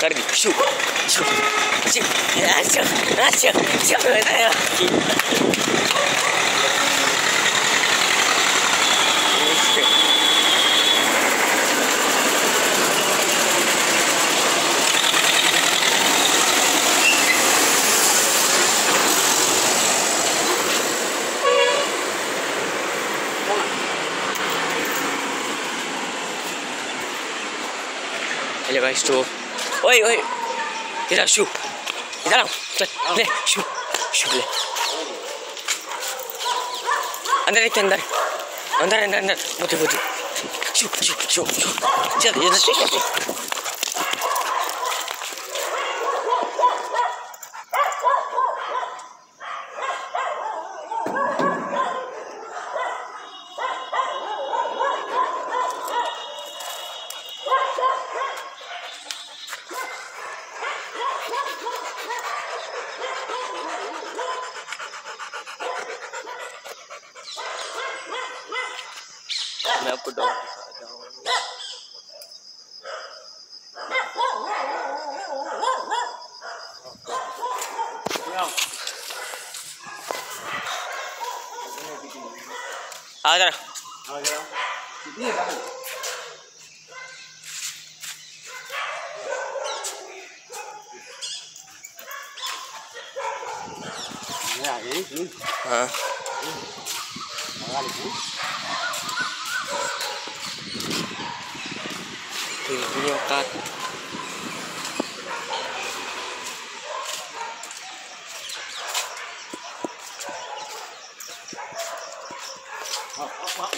Корми. Щук. Щук. Щук. А, щук. А, щук. Щук. А, щук. Или что? Oi, oi. Kita syup. Kita lang. Le, syup. Syup le. Andar ikte andar. Andar andar andar. Muti muti. Syup, syup, syup, syup. Jat, jat, jat, jat. मैं आपको डॉग दिखा जाऊंगा आ जरा हाँ Ini okat.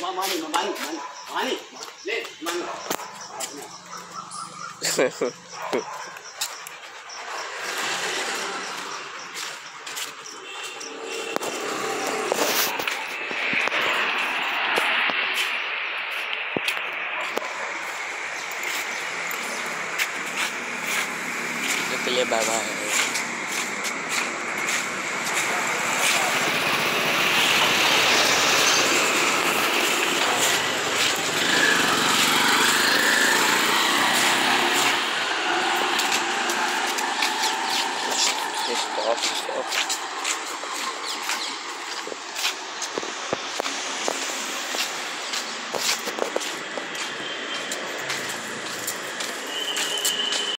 Mani, mani, mani, mani, mani. लिए bye bye Stop, stop.